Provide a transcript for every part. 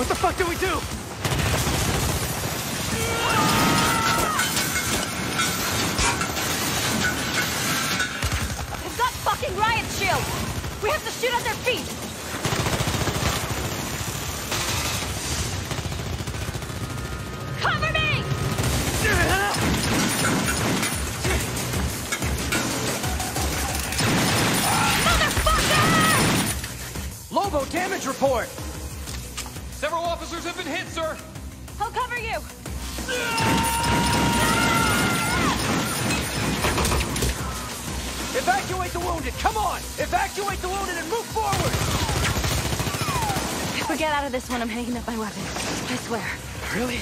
What the fuck do we do? They've got fucking riot shields! We have to shoot at their feet! Cover me! Motherfucker! Lobo, damage report! Several officers have been hit, sir. I'll cover you! Evacuate the wounded! Come on! Evacuate the wounded and move forward! If we get out of this one, I'm hanging up my weapon. I swear. Really?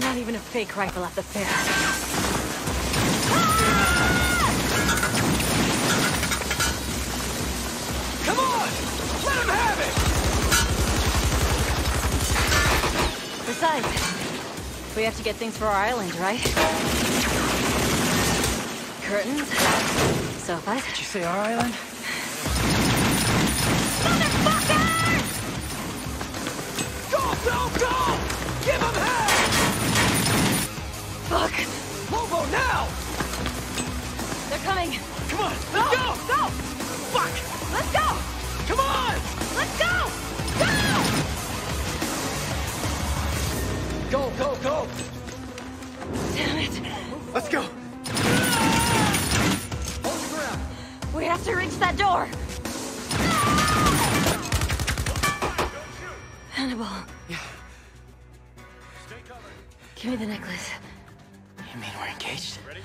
Not even a fake rifle at the fair. Besides, we have to get things for our island, right? Curtains, sofas. Did you say our island? Go, go, go! Give him hell! Fuck! Lobo, now! They're coming! Come on, let's go! Go! Fuck! Let's go! Come on! Go, go, go! Damn it! Let's go! Hold the ground. We have to reach that door! Hannibal. Yeah. Stay covered. Give me the necklace. You mean we're engaged? Ready?